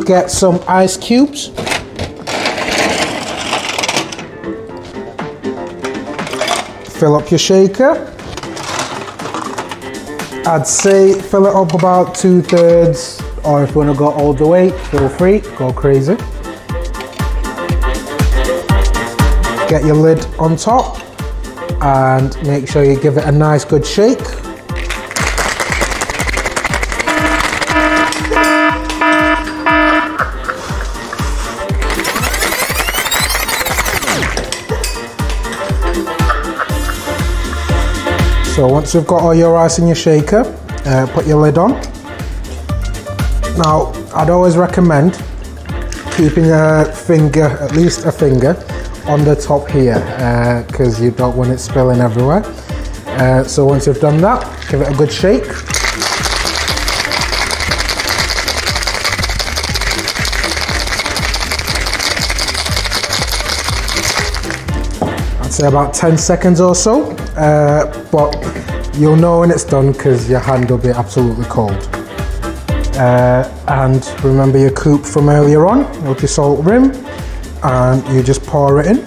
get some ice cubes. Fill up your shaker. I'd say fill it up about two thirds, or if you want to go all the way, feel free, go crazy. Get your lid on top and make sure you give it a nice good shake. So once you've got all your ice in your shaker, uh, put your lid on. Now, I'd always recommend keeping a finger, at least a finger, on the top here, because uh, you don't want it spilling everywhere. Uh, so once you've done that, give it a good shake. I'd say about 10 seconds or so, uh, but you'll know when it's done because your hand will be absolutely cold. Uh, and remember your coupe from earlier on with your salt rim and you just pour it in